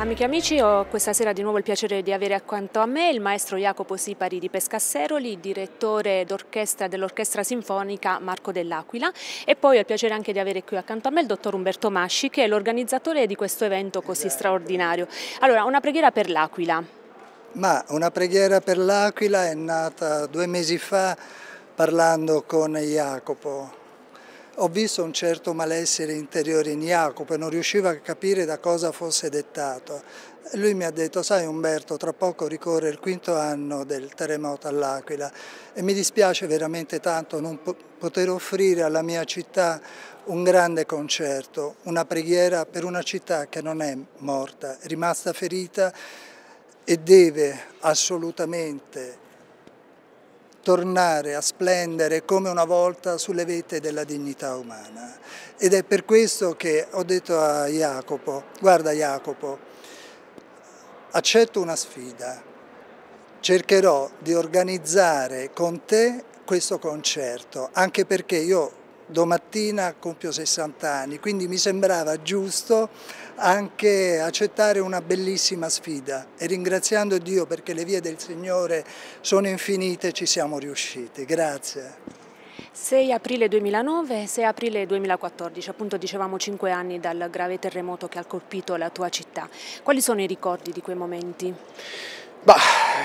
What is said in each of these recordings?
Amiche e amici, ho questa sera di nuovo il piacere di avere accanto a me il maestro Jacopo Sipari di Pescasseroli, direttore d'orchestra dell'Orchestra Sinfonica Marco dell'Aquila e poi ho il piacere anche di avere qui accanto a me il dottor Umberto Masci che è l'organizzatore di questo evento così straordinario. Allora, una preghiera per l'Aquila. Ma una preghiera per l'Aquila è nata due mesi fa parlando con Jacopo, ho visto un certo malessere interiore in Jacopo e non riuscivo a capire da cosa fosse dettato. Lui mi ha detto, sai Umberto, tra poco ricorre il quinto anno del terremoto all'Aquila e mi dispiace veramente tanto non poter offrire alla mia città un grande concerto, una preghiera per una città che non è morta, è rimasta ferita e deve assolutamente tornare a splendere come una volta sulle vette della dignità umana. Ed è per questo che ho detto a Jacopo, guarda Jacopo, accetto una sfida, cercherò di organizzare con te questo concerto, anche perché io domattina compio 60 anni, quindi mi sembrava giusto anche accettare una bellissima sfida e ringraziando Dio perché le vie del Signore sono infinite ci siamo riusciti. Grazie. 6 aprile 2009, 6 aprile 2014, appunto dicevamo 5 anni dal grave terremoto che ha colpito la tua città. Quali sono i ricordi di quei momenti? Bah,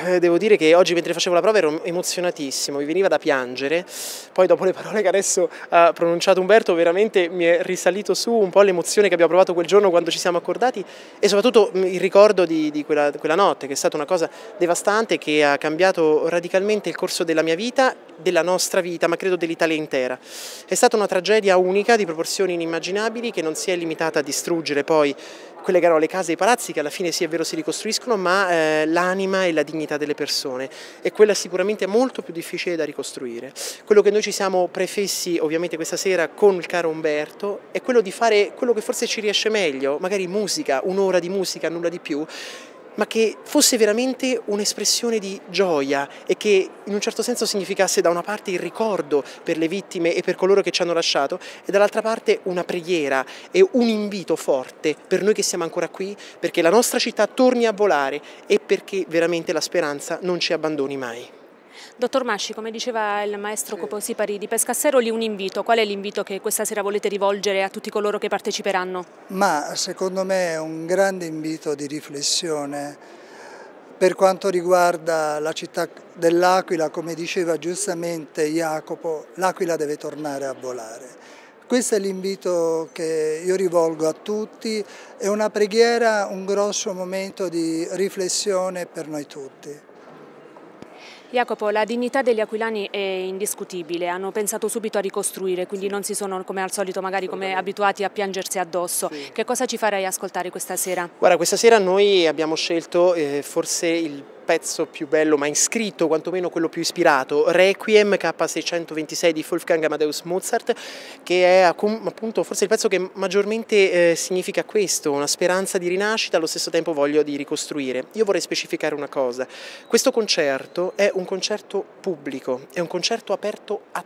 eh, devo dire che oggi mentre facevo la prova ero emozionatissimo, mi veniva da piangere, poi dopo le parole che adesso ha pronunciato Umberto veramente mi è risalito su un po' l'emozione che abbiamo provato quel giorno quando ci siamo accordati e soprattutto mm, il ricordo di, di quella, quella notte che è stata una cosa devastante che ha cambiato radicalmente il corso della mia vita, della nostra vita, ma credo dell'Italia intera. È stata una tragedia unica di proporzioni inimmaginabili che non si è limitata a distruggere poi quelle che erano le case e i palazzi che alla fine sì è vero si ricostruiscono, ma eh, l'anima e la dignità delle persone e quella sicuramente è molto più difficile da ricostruire. Quello che noi ci siamo prefessi ovviamente questa sera con il caro Umberto è quello di fare quello che forse ci riesce meglio, magari musica, un'ora di musica, nulla di più, ma che fosse veramente un'espressione di gioia e che in un certo senso significasse da una parte il ricordo per le vittime e per coloro che ci hanno lasciato e dall'altra parte una preghiera e un invito forte per noi che siamo ancora qui perché la nostra città torni a volare e perché veramente la speranza non ci abbandoni mai. Dottor Masci, come diceva il maestro Coposipari di Pescasseroli, un invito. Qual è l'invito che questa sera volete rivolgere a tutti coloro che parteciperanno? Ma secondo me è un grande invito di riflessione per quanto riguarda la città dell'Aquila, come diceva giustamente Jacopo, l'Aquila deve tornare a volare. Questo è l'invito che io rivolgo a tutti, è una preghiera, un grosso momento di riflessione per noi tutti. Jacopo, la dignità degli aquilani è indiscutibile, hanno pensato subito a ricostruire, quindi non si sono come al solito magari come abituati a piangersi addosso. Sì. Che cosa ci farai ascoltare questa sera? Guarda, questa sera noi abbiamo scelto eh, forse il pezzo più bello, ma iscritto, quantomeno quello più ispirato, Requiem K626 di Wolfgang Amadeus Mozart, che è appunto forse il pezzo che maggiormente eh, significa questo, una speranza di rinascita, allo stesso tempo voglio di ricostruire. Io vorrei specificare una cosa, questo concerto è un concerto pubblico, è un concerto aperto a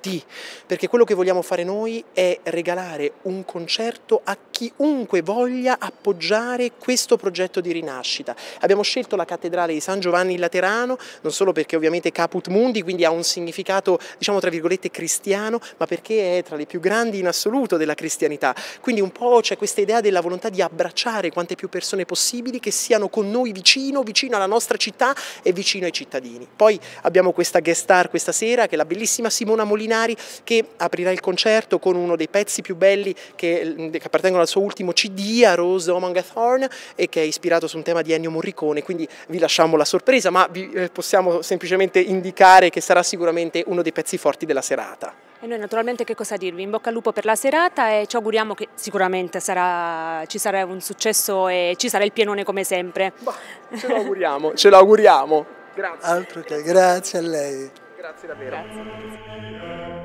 tutti, perché quello che vogliamo fare noi è regalare un concerto a chiunque voglia appoggiare questo progetto di rinascita. Abbiamo scelto la cattedrale di San Giovanni in Laterano, non solo perché ovviamente Caput Mundi, quindi ha un significato, diciamo tra virgolette, cristiano, ma perché è tra le più grandi in assoluto della cristianità. Quindi un po' c'è questa idea della volontà di abbracciare quante più persone possibili che siano con noi vicino, vicino alla nostra città e vicino ai cittadini. Poi abbiamo questa guest star questa sera che è la bellissima Simona Molina Molinari che aprirà il concerto con uno dei pezzi più belli che, che appartengono al suo ultimo CD, a Rose Among a Thorn, e che è ispirato su un tema di Ennio Morricone, quindi vi lasciamo la sorpresa, ma vi eh, possiamo semplicemente indicare che sarà sicuramente uno dei pezzi forti della serata. E noi naturalmente che cosa dirvi? In bocca al lupo per la serata e ci auguriamo che sicuramente sarà, ci sarà un successo e ci sarà il pienone come sempre. Bah, ce lo auguriamo, ce lo auguriamo. Grazie. Altro che grazie a lei. Grazie davvero. Grazie.